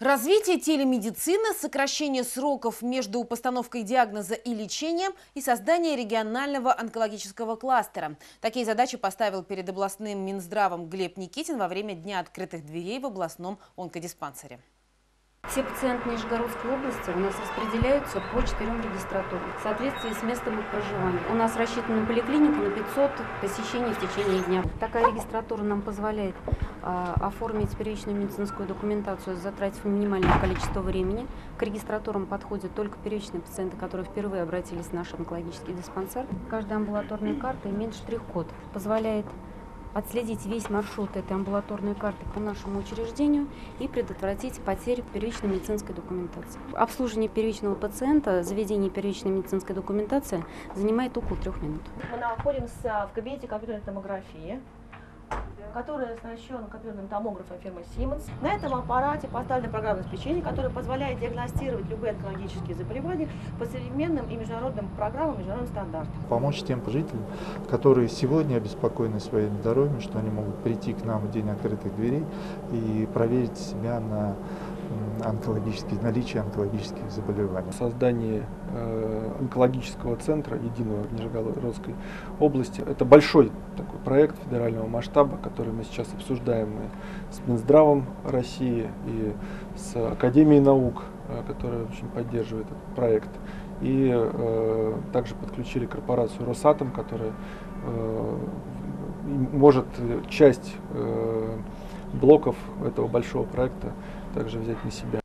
Развитие телемедицины, сокращение сроков между постановкой диагноза и лечением и создание регионального онкологического кластера. Такие задачи поставил перед областным Минздравом Глеб Никитин во время Дня открытых дверей в областном онкодиспансере. Все пациенты Нижегородской области у нас распределяются по четырем регистратурам в соответствии с местом их проживания. У нас рассчитана поликлиника на 500 посещений в течение дня. Такая регистратура нам позволяет а, оформить первичную медицинскую документацию, затратив минимальное количество времени. К регистратурам подходят только первичные пациенты, которые впервые обратились в наш онкологический диспансер. Каждая амбулаторная карта имеет штрих-код, позволяет отследить весь маршрут этой амбулаторной карты по нашему учреждению и предотвратить потерю первичной медицинской документации. Обслуживание первичного пациента, заведение первичной медицинской документации занимает около трех минут. Мы находимся в кабинете компьютерной томографии который оснащен компьютерным томографом фирмы Siemens. На этом аппарате поставлено программное обеспечение, которое позволяет диагностировать любые онкологические заболевания по современным и международным программам, международным стандартам. Помочь тем жителям, которые сегодня обеспокоены своим здоровьем, что они могут прийти к нам в день открытых дверей и проверить себя на онкологические, наличие онкологических заболеваний. Создание э, онкологического центра единого в Нижегородской области – это большой такой проект федерального масштаба, который мы сейчас обсуждаем и с Минздравом России, и с Академией наук, э, которая очень поддерживает этот проект. И э, также подключили корпорацию Росатом, которая э, может часть э, блоков этого большого проекта также взять на себя.